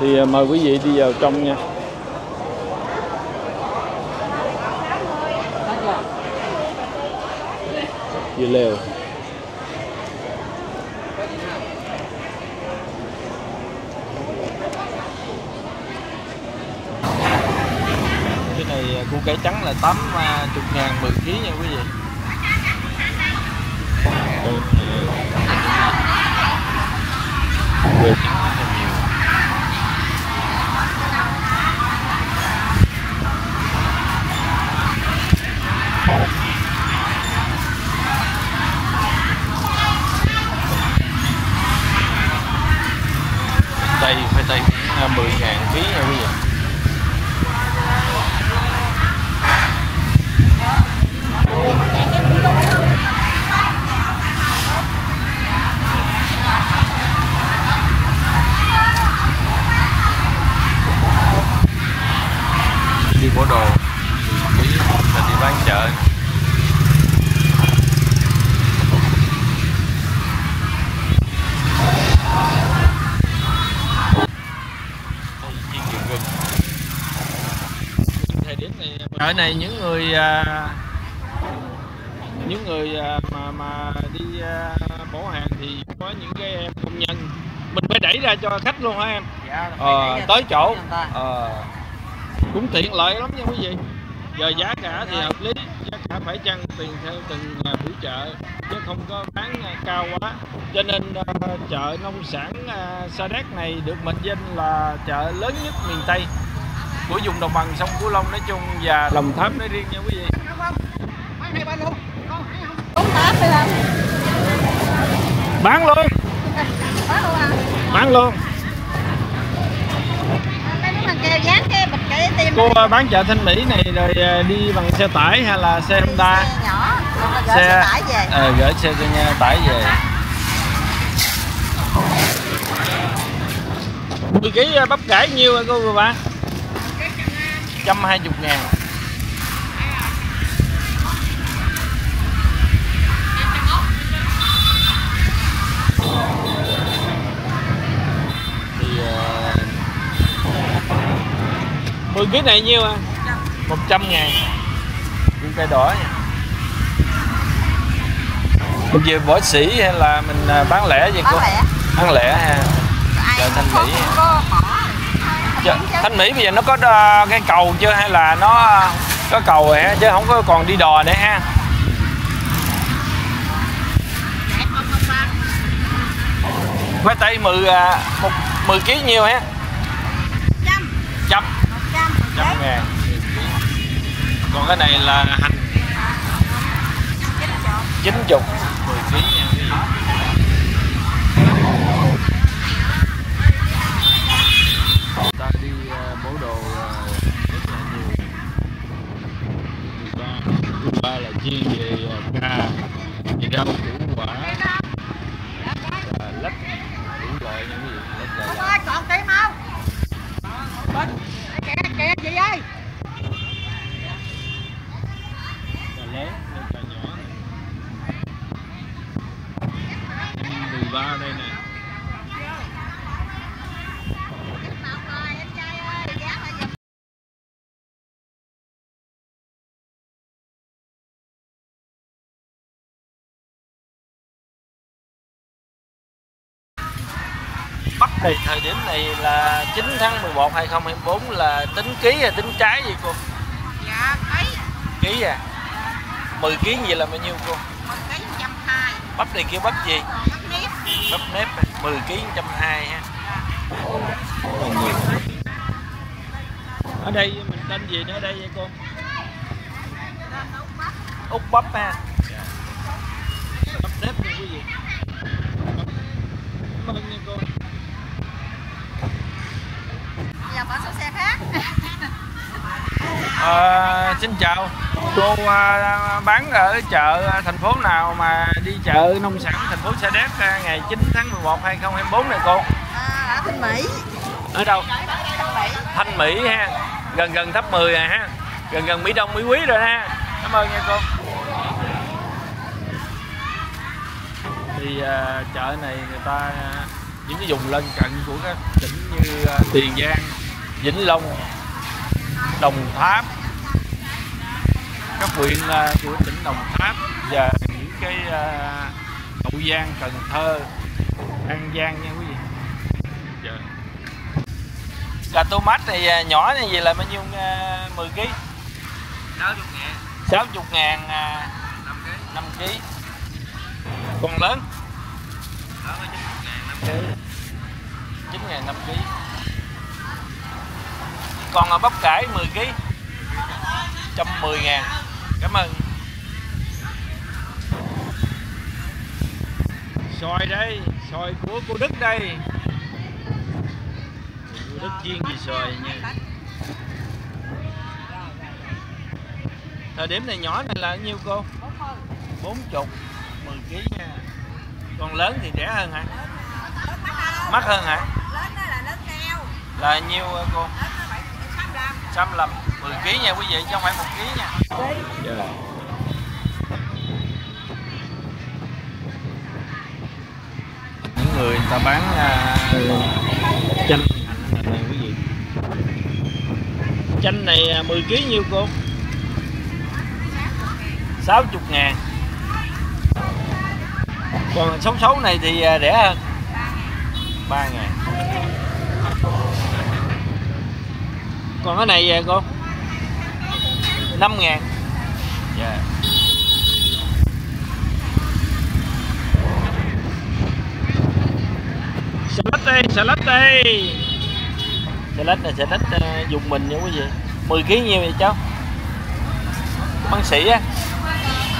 thì à, mời quý vị đi vào trong nha. Dưa leo. Cái này à, củ cải trắng là 80 ngàn 10 kg nha quý vị ở này những người à, những người à, mà mà đi à, bỏ hàng thì có những cái em công nhân. Mình phải đẩy ra cho khách luôn hả em? Dạ ờ, tới chỗ. ờ, cũng tiện lợi lắm nha quý vị. Giờ giá cả thì hợp lý giá cả phải chăng tiền theo từng buổi chợ chứ không có bán cao quá. Cho nên chợ nông sản Sa Đéc này được mệnh danh là chợ lớn nhất miền Tây của vùng đồng bằng sông cửu long nói chung và đồng tháp nói riêng nha quý vị. Bán luôn. Bán luôn. Cô à, bán chợ thanh mỹ này rồi à, đi bằng xe tải hay là xe honda? Xe nhỏ. Gửi xe, xe tải về. ờ, gửi xe cho nha tải về. 10 kg bắp cải nhiêu rồi cô vừa bạn 120 ngàn. Ờ, mười ký này nhiêu à? 100 ngàn. Những cây đỏ nha. Mình về võ sĩ hay là mình à, bán lẻ gì cô? Bán lẻ. Bán lẻ ha. Chợ Thanh Mỹ bỏ Chợ, Thanh Mỹ bây giờ nó có đo cái cầu chưa hay là nó có cầu rồi ha chứ không có còn đi đò nữa ha. Khoai tây 10 à, một 10 kg nhiêu ha trăm. Trăm. Trăm. Ngàn. Còn cái này là hành. Chín chục 10 kg nha quý vị ta đi uh, bổ đồ uh, rất là nhiều thứ ba thứ ba là chiên về uh, cà về rau củ quả và lách đủ loại nha quý vị lách là, Ông là ơi còn tim không? Nè chị ơi. Cà lớn đây nhỏ này. 13 đây nè Này thời điểm này là 9 tháng 11 2024 là tính ký hay tính trái vậy cô? Dạ thấy Ký à? 10 ký gì là bao nhiêu cô? một ký một trăm hai Bắp này kêu bắp gì? Bắp nếp Bắp nếp à? 10 ký 120 ha. Ở đây mình tên gì nữa đây vậy cô? Úc bắp ha. Bắp nếp nha quý vị. Ờ, xin chào. Cô à, bán ở chợ thành phố nào mà đi chợ nông sản thành phố Sa Đéc à, ngày 9 tháng 11 2024 này cô? À, Ở Thanh Mỹ. Ở đâu? Thanh Mỹ. Thanh Mỹ ha. Gần gần tháp 10 à ha. Gần gần Mỹ Đông Mỹ Quý rồi ha. Cảm ơn nha cô. Thì à, chợ này người ta à, những cái vùng lân cận của các tỉnh như à, Tiền Giang, Vĩnh Long, Đồng Tháp, các huyện à, của tỉnh Đồng Tháp và những cái à, Hậu Giang, Cần Thơ, An Giang nha quý vị. Dạ. Cà tô mát này à, nhỏ này gì là bao nhiêu à, 10 kg? 60 ngàn 60 ngàn à, 5 kg 5 kg. Còn lớn đó có 90 ngàn 5 kg 9 ngàn 5 kg. Còn bắp cải 10 kg 110 ngàn. Cảm ơn. Xoài đây, xoài của cô Đức đây. Cô Đức chiên gì xoài nha. Thời điểm này nhỏ này là bao nhiêu cô? 40 10 kg nha. Còn lớn thì rẻ hơn hả? Mắc hơn hả? Lớn là lớn keo Là nhiêu cô? Bảy sáu lăm 65 10 kg nha quý vị chứ không phải 1 kg nha. Dạ. Những người người ta bán à, chanh này quý vị. Chanh này à, 10 kg nhiêu cô? 60 ngàn Còn xấu xấu này thì à, rẻ hơn 3 ngàn Còn cái này à, cô? 5 ngàn. Dạ. Salad đây, salad đây Salad là salad uh, dùng mình nha quý vị. 10 kg nhiêu vậy cháu? Bác sĩ á.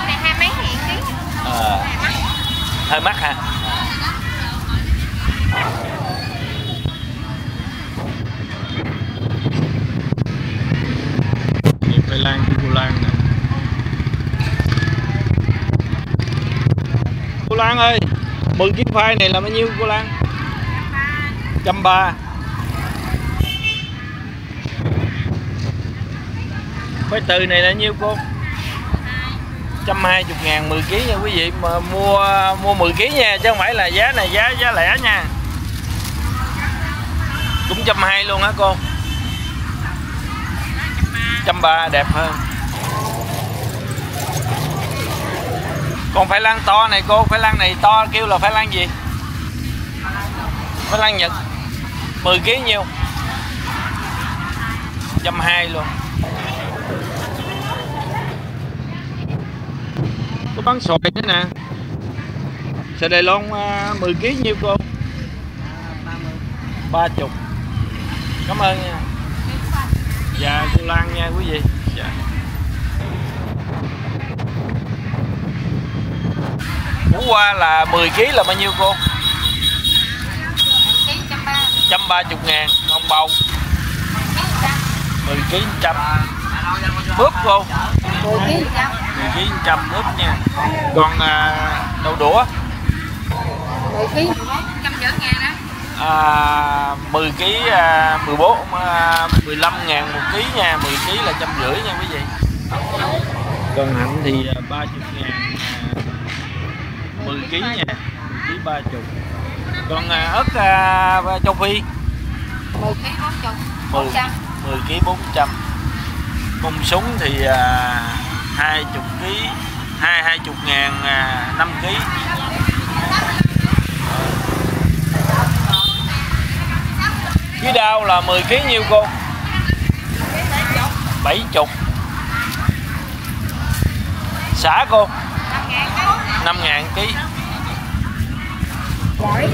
Này hai mấy ngàn ký. Ờ, hơi mắc cô Lan nè Cô Lan ơi 10 kg khoai này là bao nhiêu, cô Lan? Trăm ba. Khoai từ này là nhiêu, cô? 120 ngàn 10 kg nha quý vị. Mà mua mua 10 kg nha, chứ không phải là giá này, giá giá lẻ nha. Cũng 120 luôn hả cô? 130 đẹp hơn. Còn phải lan to này cô, phải lan này to, kêu là phải lan gì? Phải lan nhật. 10 kg nhiêu? 120 luôn. Có bán xoài nữa nè. Xoài Đài Loan à, 10 kg nhiêu cô? 30 cảm ơn nha. Dạ cô Lan nha, quý vị dạ. củ qua là 10 kg là bao nhiêu cô? 130 ngàn không bầu. 10 kg 100 mướp cô? 10 kg 100 mướp nha. Còn à, đậu đũa? 10 kg 150 ngàn đó à, 10 kg à, 14 à, 15 ngàn 1 kg nha. 10 kg là trăm rưỡi nha quý vị. Còn hạnh thì à, 30 ngàn. 10 kg nha. 10 kg 30 còn à, ớt à, châu Phi? Mười ký bốn chục. 10, Bốn trăm. 10 kg 400 Bông súng thì à, 20 kg 2 20 ngàn à, 5 kg Ký đao là 10 kg nhiêu cô? 70 Xả cô? Năm ngàn ký 5 ngàn ký. Giỏi